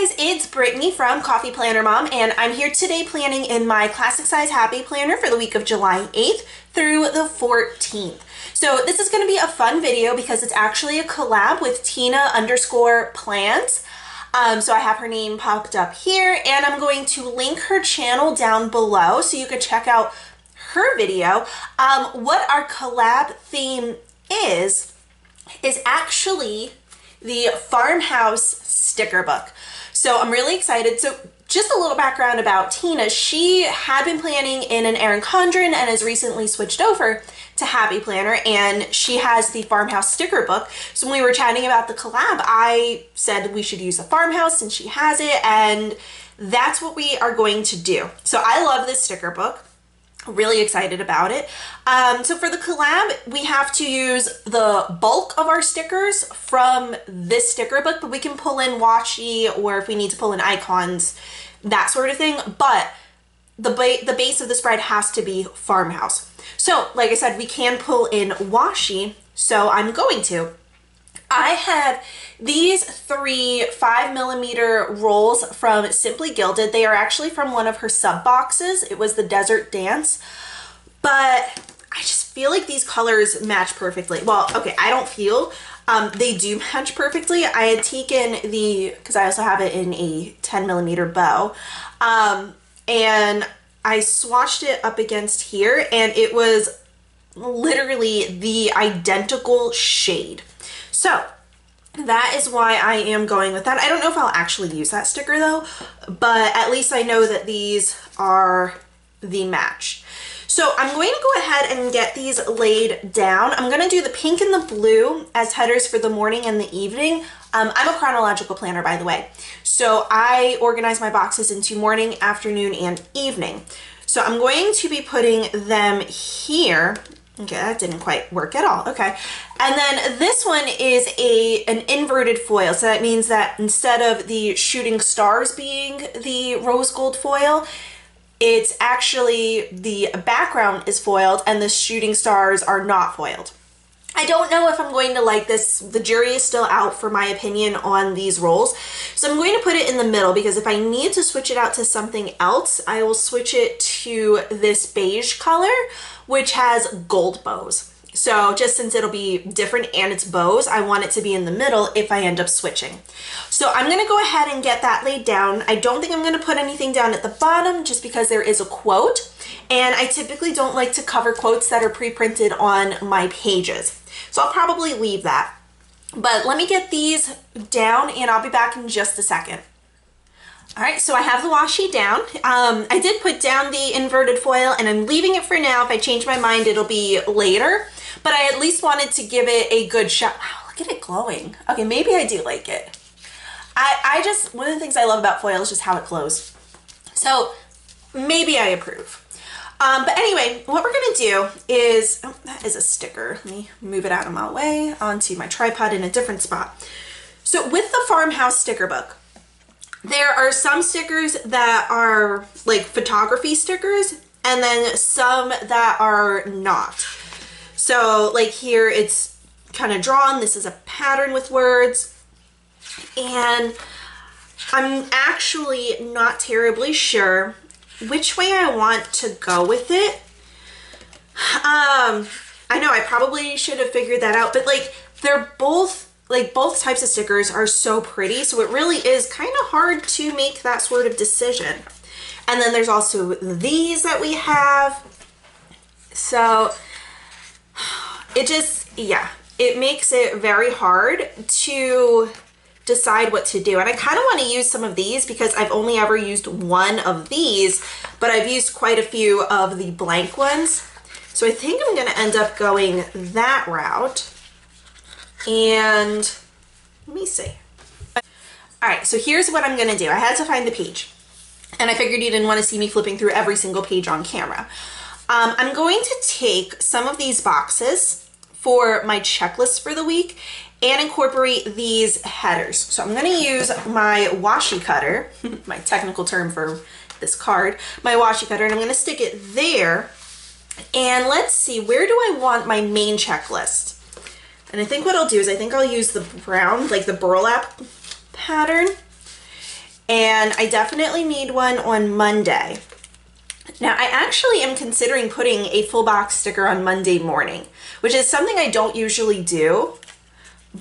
guys, it's Brittany from Coffee Planner Mom, and I'm here today planning in my Classic Size Happy Planner for the week of July 8th through the 14th. So this is going to be a fun video because it's actually a collab with Tina underscore plans. Um, so I have her name popped up here, and I'm going to link her channel down below so you can check out her video. Um, what our collab theme is, is actually the farmhouse sticker book. So I'm really excited. So just a little background about Tina. She had been planning in an Erin Condren and has recently switched over to Happy Planner and she has the farmhouse sticker book. So when we were chatting about the collab, I said we should use the farmhouse and she has it and that's what we are going to do. So I love this sticker book really excited about it. Um, so for the collab, we have to use the bulk of our stickers from this sticker book, but we can pull in washi or if we need to pull in icons, that sort of thing. But the, ba the base of the spread has to be farmhouse. So like I said, we can pull in washi, so I'm going to. I have these three five millimeter rolls from Simply Gilded. They are actually from one of her sub boxes. It was the Desert Dance, but I just feel like these colors match perfectly. Well, okay, I don't feel, um, they do match perfectly. I had taken the, because I also have it in a 10 millimeter bow, um, and I swatched it up against here and it was literally the identical shade. So that is why I am going with that. I don't know if I'll actually use that sticker though, but at least I know that these are the match. So I'm going to go ahead and get these laid down. I'm going to do the pink and the blue as headers for the morning and the evening. Um, I'm a chronological planner, by the way. So I organize my boxes into morning, afternoon, and evening. So I'm going to be putting them here Okay, that didn't quite work at all. Okay. And then this one is a an inverted foil. So that means that instead of the shooting stars being the rose gold foil, it's actually the background is foiled and the shooting stars are not foiled. I don't know if I'm going to like this. The jury is still out for my opinion on these rolls. So I'm going to put it in the middle because if I need to switch it out to something else, I will switch it to this beige color which has gold bows. So just since it'll be different and it's bows, I want it to be in the middle if I end up switching. So I'm gonna go ahead and get that laid down. I don't think I'm gonna put anything down at the bottom just because there is a quote. And I typically don't like to cover quotes that are pre-printed on my pages. So I'll probably leave that. But let me get these down and I'll be back in just a second. All right, so I have the washi down. Um, I did put down the inverted foil and I'm leaving it for now. If I change my mind, it'll be later. But I at least wanted to give it a good shot. Wow, look at it glowing. Okay, maybe I do like it. I, I just, one of the things I love about foil is just how it glows. So maybe I approve. Um, but anyway, what we're gonna do is, oh, that is a sticker. Let me move it out of my way onto my tripod in a different spot. So with the farmhouse sticker book, there are some stickers that are like photography stickers and then some that are not. So like here it's kind of drawn. This is a pattern with words. And I'm actually not terribly sure which way I want to go with it. Um, I know I probably should have figured that out, but like they're both like both types of stickers are so pretty. So it really is kind of hard to make that sort of decision. And then there's also these that we have. So it just, yeah, it makes it very hard to decide what to do. And I kind of want to use some of these because I've only ever used one of these, but I've used quite a few of the blank ones. So I think I'm going to end up going that route. And let me see. All right, so here's what I'm gonna do. I had to find the page and I figured you didn't wanna see me flipping through every single page on camera. Um, I'm going to take some of these boxes for my checklist for the week and incorporate these headers. So I'm gonna use my washi cutter, my technical term for this card, my washi cutter, and I'm gonna stick it there. And let's see, where do I want my main checklist? And I think what I'll do is I think I'll use the brown, like the burlap pattern. And I definitely need one on Monday. Now, I actually am considering putting a full box sticker on Monday morning, which is something I don't usually do,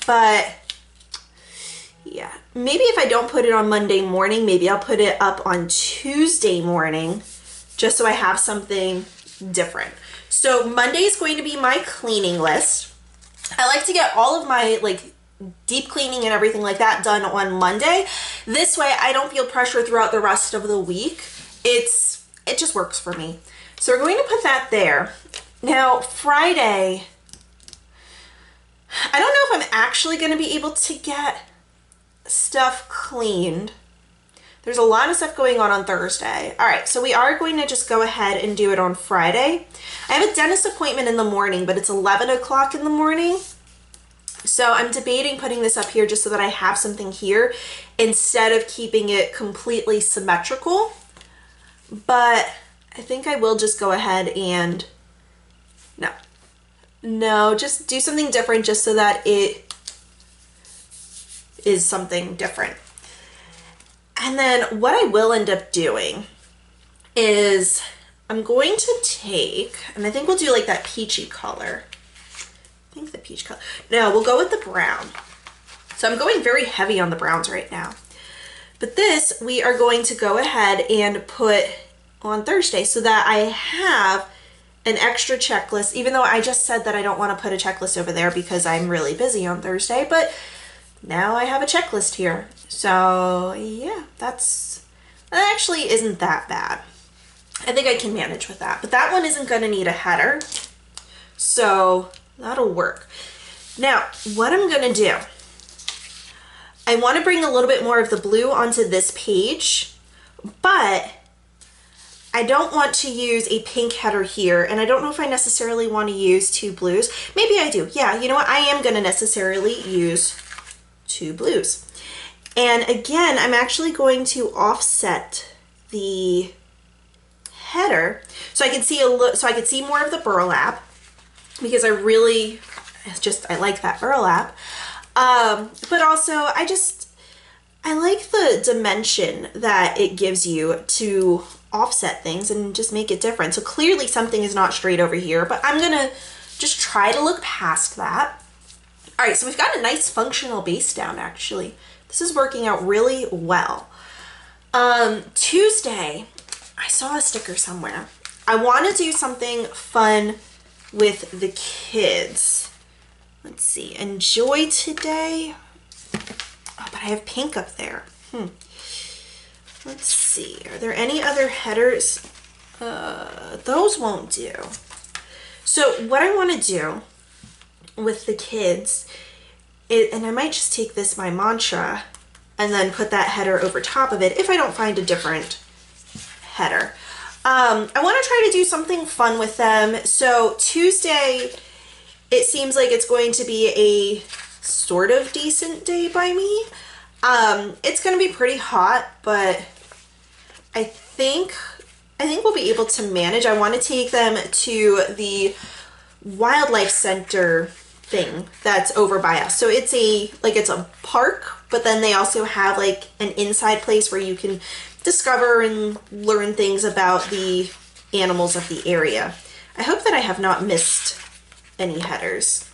but yeah, maybe if I don't put it on Monday morning, maybe I'll put it up on Tuesday morning, just so I have something different. So Monday is going to be my cleaning list. I like to get all of my like deep cleaning and everything like that done on Monday. This way I don't feel pressure throughout the rest of the week. It's it just works for me. So we're going to put that there. Now, Friday, I don't know if I'm actually going to be able to get stuff cleaned. There's a lot of stuff going on on Thursday. All right, so we are going to just go ahead and do it on Friday. I have a dentist appointment in the morning, but it's 11 o'clock in the morning. So I'm debating putting this up here just so that I have something here instead of keeping it completely symmetrical. But I think I will just go ahead and, no, no, just do something different just so that it is something different. And then what I will end up doing is I'm going to take, and I think we'll do like that peachy color. I think the peach color. No, we'll go with the brown. So I'm going very heavy on the browns right now. But this we are going to go ahead and put on Thursday so that I have an extra checklist, even though I just said that I don't want to put a checklist over there because I'm really busy on Thursday, but now I have a checklist here. So yeah, that's, that actually isn't that bad. I think I can manage with that, but that one isn't going to need a header. So that'll work. Now, what I'm going to do, I want to bring a little bit more of the blue onto this page, but I don't want to use a pink header here, and I don't know if I necessarily want to use two blues. Maybe I do. Yeah, you know what? I am going to necessarily use two blues. And again, I'm actually going to offset the header so I can see a so I can see more of the burlap because I really just I like that burlap. Um, but also I just I like the dimension that it gives you to offset things and just make it different. So clearly something is not straight over here, but I'm gonna just try to look past that. All right, so we've got a nice functional base down actually. This is working out really well. Um, Tuesday, I saw a sticker somewhere. I want to do something fun with the kids. Let's see, enjoy today. Oh, but I have pink up there. Hmm. Let's see, are there any other headers? Uh, those won't do. So what I want to do with the kids, it, and I might just take this my mantra and then put that header over top of it if I don't find a different header. Um, I want to try to do something fun with them. So Tuesday, it seems like it's going to be a sort of decent day by me. Um, it's going to be pretty hot, but I think I think we'll be able to manage. I want to take them to the wildlife center thing that's over by us. So it's a like it's a park, but then they also have like an inside place where you can discover and learn things about the animals of the area. I hope that I have not missed any headers.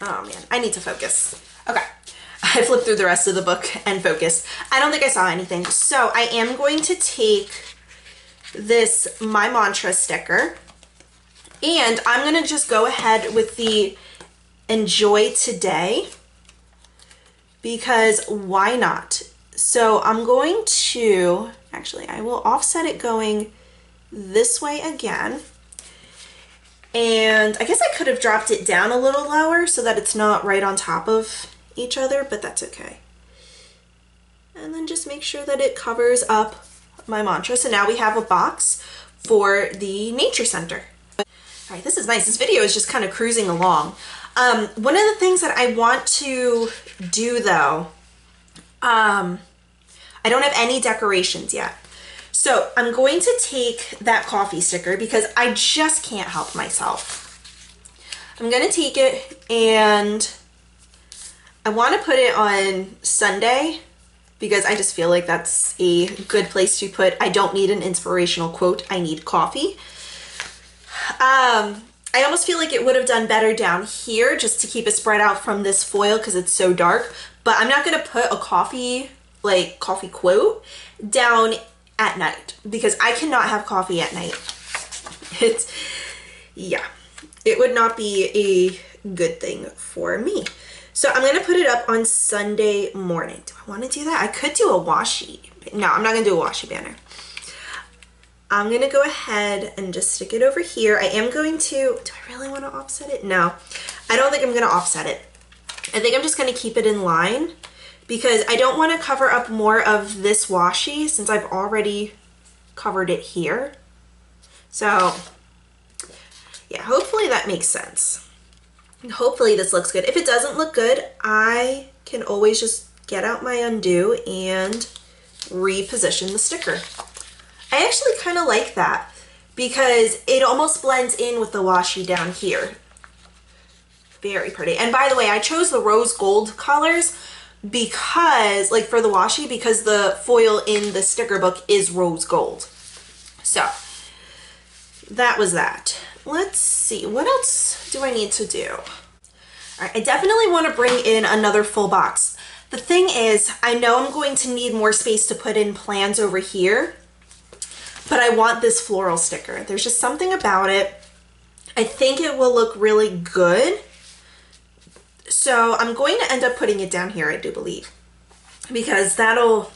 Oh man, I need to focus. Okay. I flipped through the rest of the book and focused. I don't think I saw anything. So I am going to take this My Mantra sticker and I'm going to just go ahead with the Enjoy Today because why not? So I'm going to, actually I will offset it going this way again. And I guess I could have dropped it down a little lower so that it's not right on top of each other, but that's okay. And then just make sure that it covers up my mantra. So now we have a box for the nature center. All right, this is nice. This video is just kind of cruising along. Um, one of the things that I want to do though, um, I don't have any decorations yet. So I'm going to take that coffee sticker because I just can't help myself. I'm gonna take it and I wanna put it on Sunday because I just feel like that's a good place to put, I don't need an inspirational quote, I need coffee. Um, I almost feel like it would have done better down here just to keep it spread out from this foil because it's so dark. But I'm not going to put a coffee, like coffee quote down at night because I cannot have coffee at night. It's, yeah, it would not be a good thing for me. So I'm going to put it up on Sunday morning. Do I want to do that? I could do a washi. No, I'm not going to do a washi banner. I'm gonna go ahead and just stick it over here. I am going to, do I really wanna offset it? No, I don't think I'm gonna offset it. I think I'm just gonna keep it in line because I don't wanna cover up more of this washi since I've already covered it here. So yeah, hopefully that makes sense. hopefully this looks good. If it doesn't look good, I can always just get out my undo and reposition the sticker. I actually kind of like that because it almost blends in with the washi down here. Very pretty. And by the way, I chose the rose gold colors because, like for the washi, because the foil in the sticker book is rose gold. So, that was that. Let's see, what else do I need to do? All right, I definitely want to bring in another full box. The thing is, I know I'm going to need more space to put in plans over here but I want this floral sticker. There's just something about it. I think it will look really good. So I'm going to end up putting it down here, I do believe, because that'll,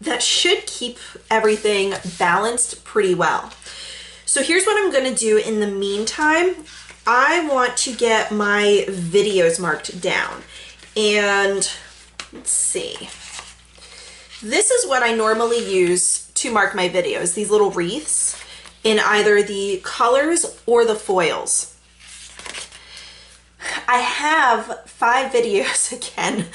that should keep everything balanced pretty well. So here's what I'm going to do in the meantime. I want to get my videos marked down and let's see. This is what I normally use to mark my videos, these little wreaths in either the colors or the foils. I have five videos again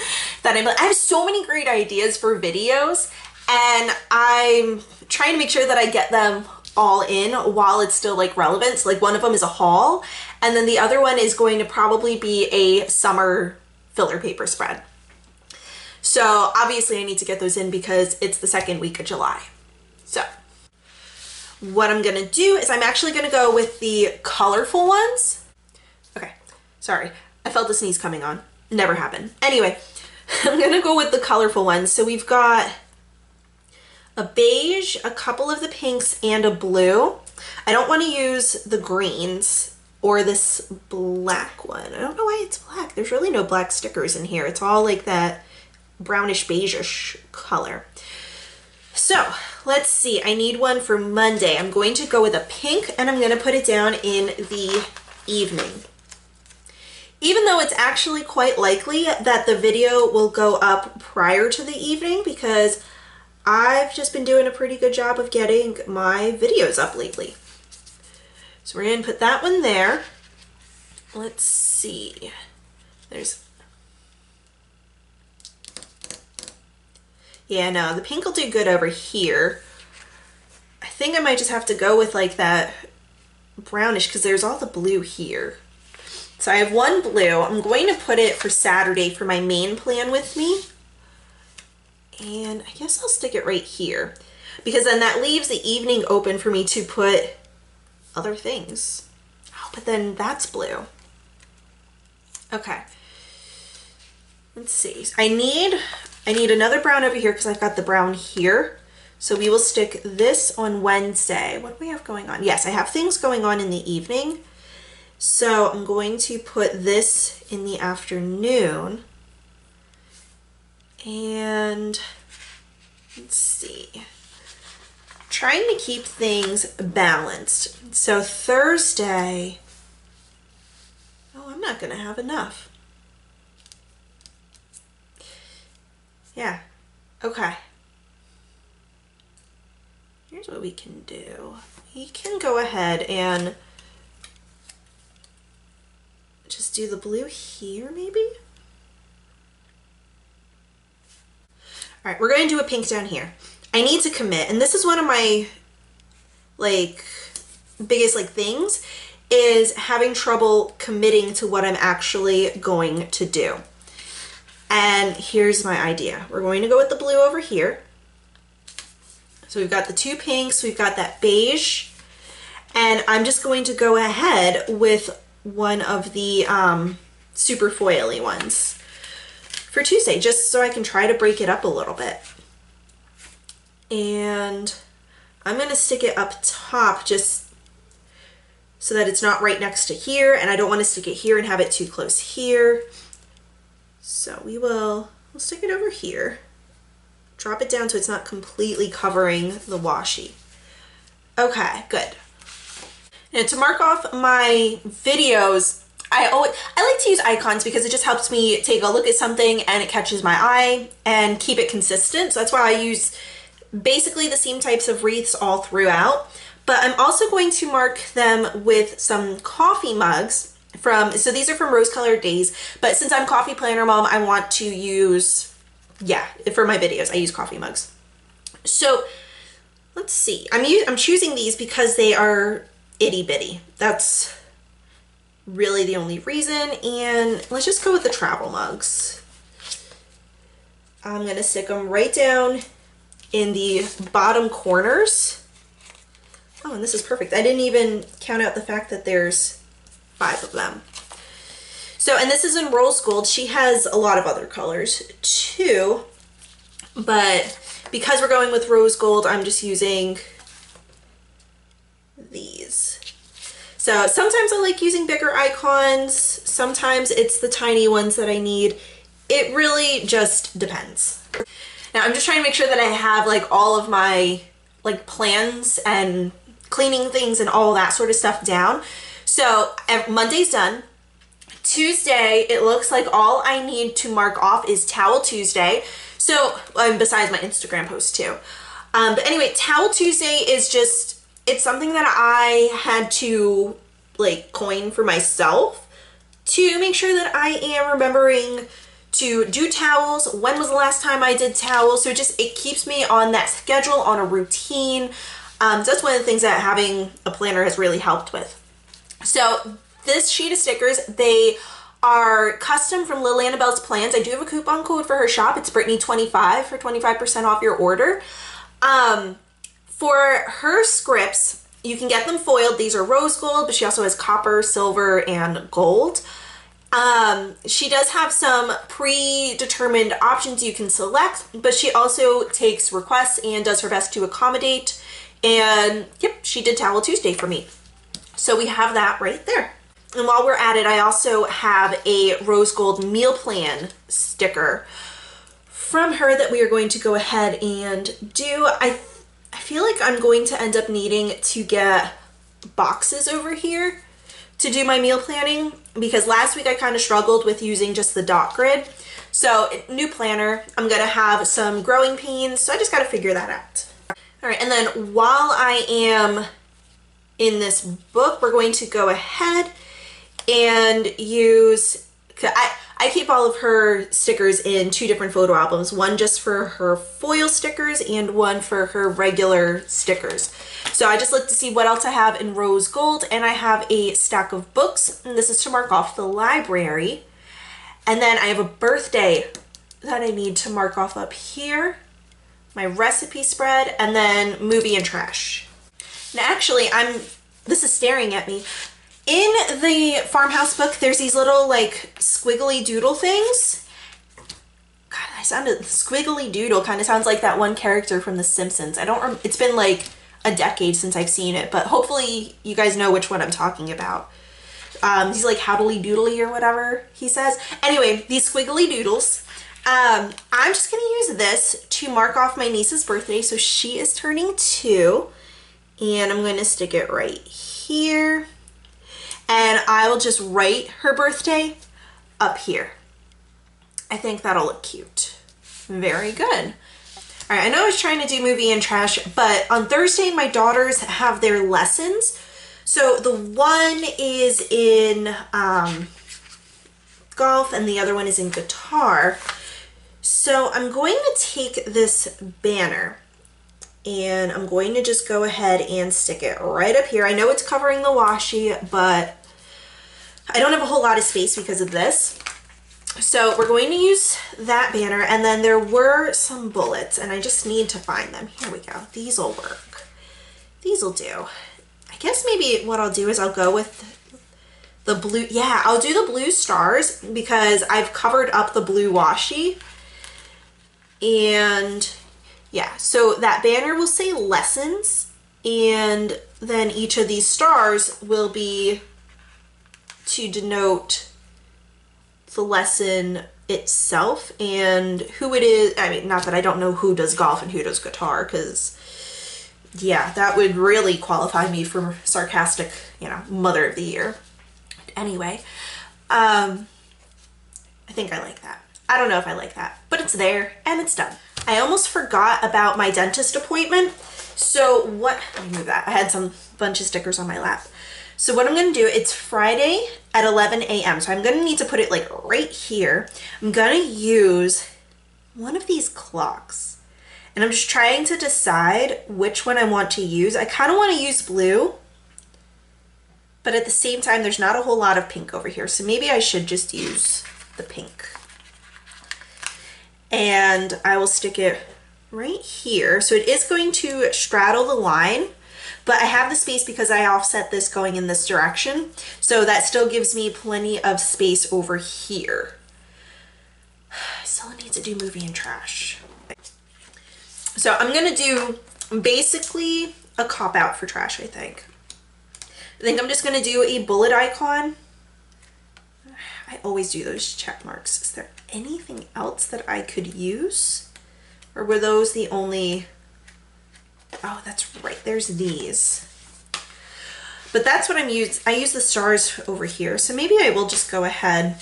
that I'm, I have so many great ideas for videos and I'm trying to make sure that I get them all in while it's still like relevant. So like one of them is a haul and then the other one is going to probably be a summer filler paper spread. So obviously I need to get those in because it's the second week of July. So what I'm gonna do is I'm actually gonna go with the colorful ones. Okay, sorry, I felt the sneeze coming on. Never happened. Anyway, I'm gonna go with the colorful ones. So we've got a beige, a couple of the pinks, and a blue. I don't want to use the greens or this black one. I don't know why it's black. There's really no black stickers in here. It's all like that brownish beigeish color. So let's see, I need one for Monday. I'm going to go with a pink and I'm going to put it down in the evening. Even though it's actually quite likely that the video will go up prior to the evening because I've just been doing a pretty good job of getting my videos up lately. So we're going to put that one there. Let's see. There's Yeah, uh, no, the pink will do good over here. I think I might just have to go with like that brownish because there's all the blue here. So I have one blue. I'm going to put it for Saturday for my main plan with me. And I guess I'll stick it right here because then that leaves the evening open for me to put other things. Oh, but then that's blue. Okay. Let's see. I need I need another brown over here because I've got the brown here. So we will stick this on Wednesday. What do we have going on? Yes, I have things going on in the evening. So I'm going to put this in the afternoon. And let's see. Trying to keep things balanced. So Thursday, oh, I'm not going to have enough. Yeah. Okay. Here's what we can do. We can go ahead and just do the blue here maybe? All right, we're going to do a pink down here. I need to commit, and this is one of my like biggest like things is having trouble committing to what I'm actually going to do. And here's my idea. We're going to go with the blue over here. So we've got the two pinks, we've got that beige, and I'm just going to go ahead with one of the um, super foily ones for Tuesday, just so I can try to break it up a little bit. And I'm gonna stick it up top just so that it's not right next to here, and I don't wanna stick it here and have it too close here. So we will, we'll stick it over here. Drop it down so it's not completely covering the washi. Okay, good. And to mark off my videos, I always, I like to use icons because it just helps me take a look at something and it catches my eye and keep it consistent. So that's why I use basically the same types of wreaths all throughout. But I'm also going to mark them with some coffee mugs from, so these are from Rose Colored Daze, but since I'm Coffee Planner Mom, I want to use, yeah, for my videos, I use coffee mugs. So let's see, I'm, I'm choosing these because they are itty bitty. That's really the only reason. And let's just go with the travel mugs. I'm to stick them right down in the bottom corners. Oh, and this is perfect. I didn't even count out the fact that there's five of them. So, and this is in Rose Gold. She has a lot of other colors too, but because we're going with Rose Gold, I'm just using these. So sometimes I like using bigger icons. Sometimes it's the tiny ones that I need. It really just depends. Now I'm just trying to make sure that I have like all of my like plans and cleaning things and all that sort of stuff down. So Monday's done. Tuesday, it looks like all I need to mark off is Towel Tuesday. So, um, besides my Instagram post too. Um, but anyway, Towel Tuesday is just, it's something that I had to like coin for myself to make sure that I am remembering to do towels. When was the last time I did towels? So it just, it keeps me on that schedule, on a routine. Um, so that's one of the things that having a planner has really helped with. So this sheet of stickers, they are custom from Lil Annabelle's Plans. I do have a coupon code for her shop. It's Brittany25 for 25% off your order. Um, for her scripts, you can get them foiled. These are rose gold, but she also has copper, silver, and gold. Um, she does have some predetermined options you can select, but she also takes requests and does her best to accommodate. And yep, she did Towel Tuesday for me. So we have that right there. And while we're at it, I also have a rose gold meal plan sticker from her that we are going to go ahead and do. I, I feel like I'm going to end up needing to get boxes over here to do my meal planning because last week I kind of struggled with using just the dot grid. So new planner, I'm gonna have some growing pains, so I just gotta figure that out. All right, and then while I am in this book, we're going to go ahead and use, I, I keep all of her stickers in two different photo albums, one just for her foil stickers and one for her regular stickers. So I just looked to see what else I have in rose gold and I have a stack of books and this is to mark off the library. And then I have a birthday that I need to mark off up here, my recipe spread, and then movie and trash. Actually I'm, this is staring at me. In the farmhouse book, there's these little like squiggly doodle things. God, I sounded squiggly doodle kind of sounds like that one character from The Simpsons. I don't, it's been like a decade since I've seen it, but hopefully you guys know which one I'm talking about. Um, he's like howdly doodly or whatever he says. Anyway, these squiggly doodles. Um, I'm just to use this to mark off my niece's birthday. So she is turning two and I'm going to stick it right here and I will just write her birthday up here. I think that'll look cute. Very good. All right, I know I was trying to do movie and trash, but on Thursday, my daughters have their lessons. So the one is in, um, golf and the other one is in guitar. So I'm going to take this banner and I'm going to just go ahead and stick it right up here. I know it's covering the washi, but I don't have a whole lot of space because of this. So we're going to use that banner and then there were some bullets and I just need to find them. Here we go. These will work. These will do. I guess maybe what I'll do is I'll go with the blue. Yeah, I'll do the blue stars because I've covered up the blue washi. And yeah, so that banner will say lessons and then each of these stars will be to denote the lesson itself and who it is. I mean, not that I don't know who does golf and who does guitar, because yeah, that would really qualify me for sarcastic, you know, mother of the year. Anyway, um, I think I like that. I don't know if I like that, but it's there and it's done. I almost forgot about my dentist appointment. So what, let me move that. I had some bunch of stickers on my lap. So what I'm to do, it's Friday at 11 a.m. So I'm to need to put it like right here. I'm to use one of these clocks. And I'm just trying to decide which one I want to use. I kind of want to use blue. But at the same time, there's not a whole lot of pink over here. So maybe I should just use the pink. And I will stick it right here. So it is going to straddle the line but I have the space because I offset this going in this direction. So that still gives me plenty of space over here. I still need to do movie and trash. So I'm gonna do basically a cop out for trash, I think. I think I'm just gonna do a bullet icon. I always do those check marks. Is there anything else that I could use? Or were those the only Oh, that's right. There's these. But that's what I'm using. I use the stars over here. So maybe I will just go ahead.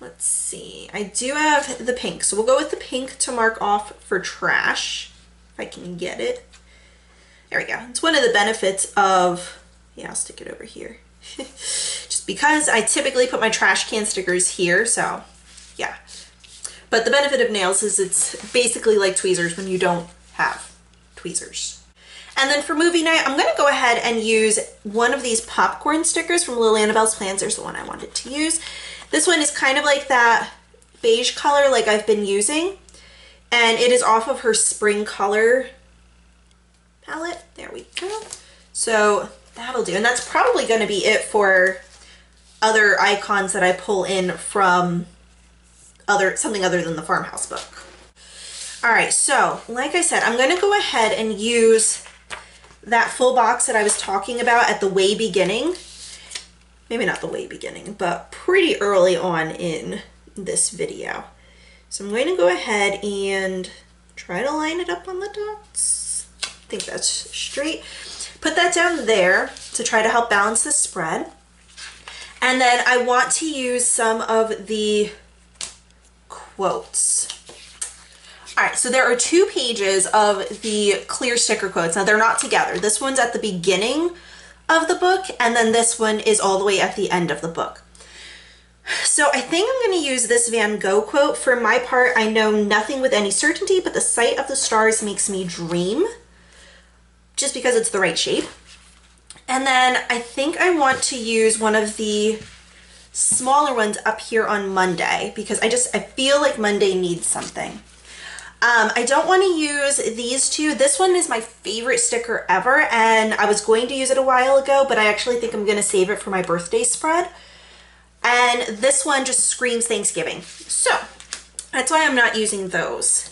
Let's see. I do have the pink. So we'll go with the pink to mark off for trash. If I can get it. There we go. It's one of the benefits of, yeah, I'll stick it over here. just because I typically put my trash can stickers here. So yeah. But the benefit of nails is it's basically like tweezers when you don't have tweezers. And then for movie night, I'm gonna go ahead and use one of these popcorn stickers from Lil Annabelle's Plans. There's the one I wanted to use. This one is kind of like that beige color like I've been using. And it is off of her spring color palette. There we go. So that'll do. And that's probably gonna be it for other icons that I pull in from other something other than the farmhouse book. All right, so like I said, I'm gonna go ahead and use that full box that I was talking about at the way beginning. Maybe not the way beginning, but pretty early on in this video. So I'm going to go ahead and try to line it up on the dots. I think that's straight. Put that down there to try to help balance the spread. And then I want to use some of the quotes. All right, so there are two pages of the clear sticker quotes. Now they're not together. This one's at the beginning of the book and then this one is all the way at the end of the book. So I think I'm going to use this Van Gogh quote. For my part, I know nothing with any certainty, but the sight of the stars makes me dream just because it's the right shape. And then I think I want to use one of the smaller ones up here on Monday because I just, I feel like Monday needs something. Um, I don't want to use these two. This one is my favorite sticker ever, and I was going to use it a while ago, but I actually think I'm going to save it for my birthday spread. And this one just screams Thanksgiving. So that's why I'm not using those.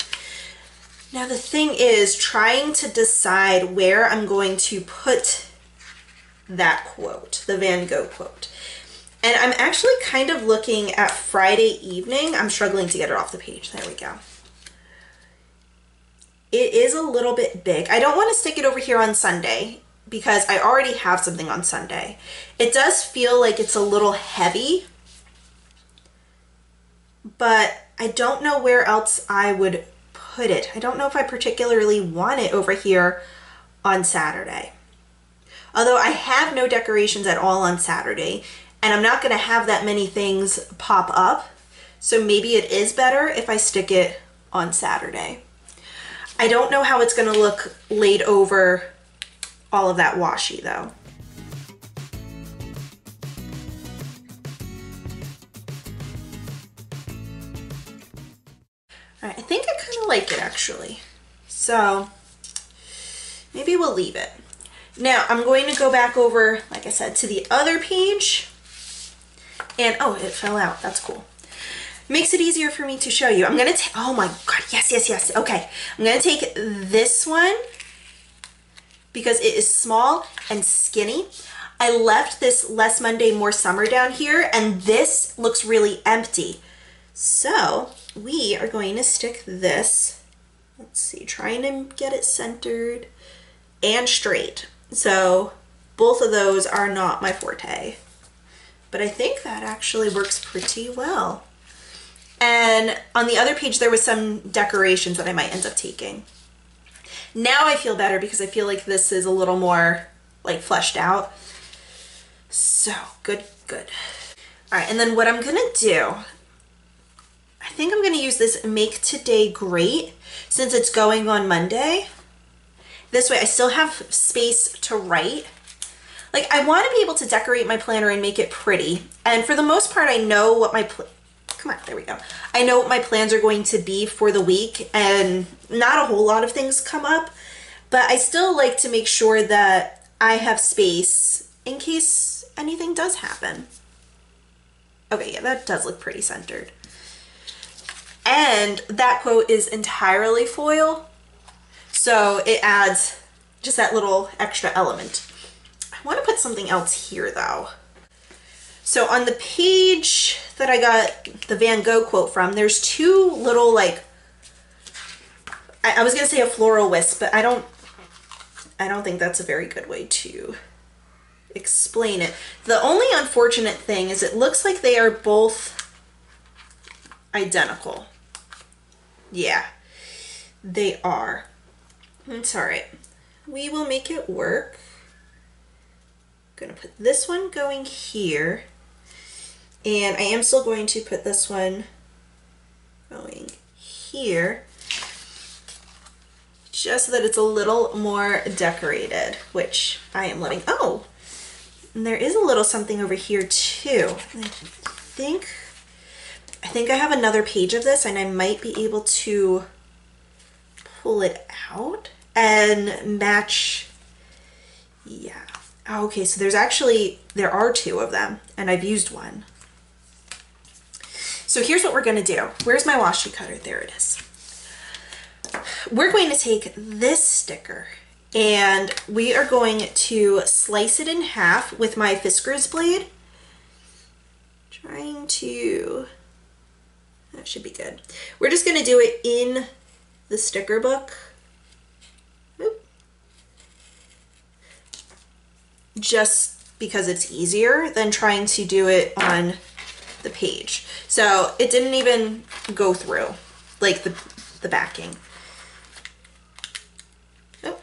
Now the thing is trying to decide where I'm going to put that quote, the Van Gogh quote. And I'm actually kind of looking at Friday evening. I'm struggling to get it off the page. There we go it is a little bit big. I don't want to stick it over here on Sunday because I already have something on Sunday. It does feel like it's a little heavy, but I don't know where else I would put it. I don't know if I particularly want it over here on Saturday. Although I have no decorations at all on Saturday, and I'm not gonna have that many things pop up. So maybe it is better if I stick it on Saturday. I don't know how it's gonna look laid over all of that washi though. I think I kind of like it actually. So maybe we'll leave it. Now I'm going to go back over, like I said, to the other page. And oh, it fell out. That's cool. Makes it easier for me to show you. I'm going to take, oh my God, yes, yes, yes. Okay, I'm going to take this one because it is small and skinny. I left this less Monday, more summer down here, and this looks really empty. So we are going to stick this, let's see, trying to get it centered and straight. So both of those are not my forte, but I think that actually works pretty well. And on the other page, there was some decorations that I might end up taking. Now I feel better because I feel like this is a little more like fleshed out. So good, good. All right, and then what I'm gonna do, I think I'm gonna use this Make Today Great since it's going on Monday. This way I still have space to write. Like I wanna be able to decorate my planner and make it pretty. And for the most part, I know what my, come on, there we go. I know what my plans are going to be for the week and not a whole lot of things come up, but I still like to make sure that I have space in case anything does happen. Okay, yeah, that does look pretty centered. And that quote is entirely foil, so it adds just that little extra element. I want to put something else here though. So on the page that I got the Van Gogh quote from, there's two little like, I, I was gonna say a floral wisp, but I don't, I don't think that's a very good way to explain it. The only unfortunate thing is it looks like they are both identical. Yeah, they are. It's all right. We will make it work. I'm gonna put this one going here. And I am still going to put this one going here just so that it's a little more decorated, which I am loving. Oh, and there is a little something over here too. I think, I think I have another page of this and I might be able to pull it out and match, yeah. Oh, okay, so there's actually, there are two of them and I've used one. So here's what we're gonna do. Where's my washi cutter? There it is. We're going to take this sticker and we are going to slice it in half with my Fiskars blade. Trying to, that should be good. We're just gonna do it in the sticker book. Just because it's easier than trying to do it on the page. So it didn't even go through like the, the backing. Oh,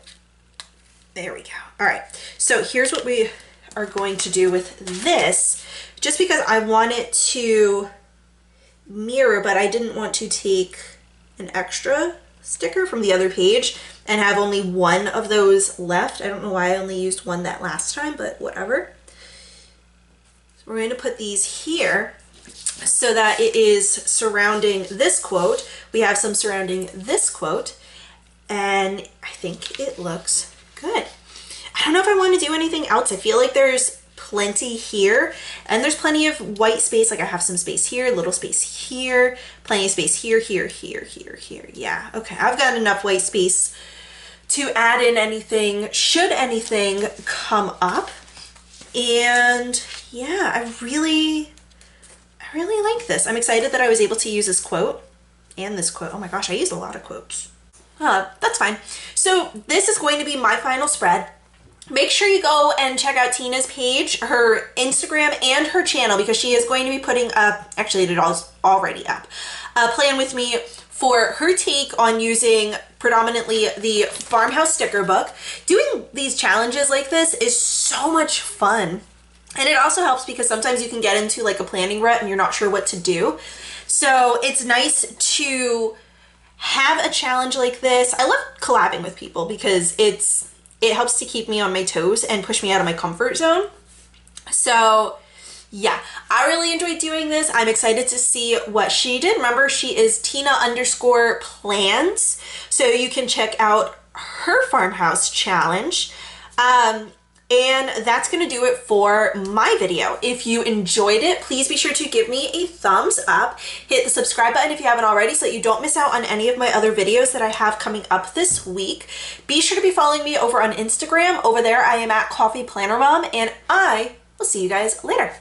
there we go. All right, so here's what we are going to do with this, just because I want it to mirror, but I didn't want to take an extra sticker from the other page and have only one of those left. I don't know why I only used one that last time, but whatever. So we're going to put these here so that it is surrounding this quote. We have some surrounding this quote, and I think it looks good. I don't know if I want to do anything else. I feel like there's plenty here and there's plenty of white space. Like I have some space here, little space here, plenty of space here, here, here, here, here. Yeah, okay. I've got enough white space to add in anything should anything come up. And yeah, I really, I really like this. I'm excited that I was able to use this quote and this quote. Oh my gosh, I used a lot of quotes. Uh, that's fine. So this is going to be my final spread. Make sure you go and check out Tina's page, her Instagram, and her channel because she is going to be putting up, actually it is already up, a plan with me for her take on using predominantly the farmhouse sticker book. Doing these challenges like this is so much fun. And it also helps because sometimes you can get into like a planning rut and you're not sure what to do. So it's nice to have a challenge like this. I love collabing with people because it's it helps to keep me on my toes and push me out of my comfort zone. So yeah, I really enjoyed doing this. I'm excited to see what she did. Remember, she is Tina underscore plans. So you can check out her farmhouse challenge. Um, and that's to do it for my video. If you enjoyed it, please be sure to give me a thumbs up. Hit the subscribe button if you haven't already so that you don't miss out on any of my other videos that I have coming up this week. Be sure to be following me over on Instagram. Over there, I am at Coffee Planner Mom, and I will see you guys later.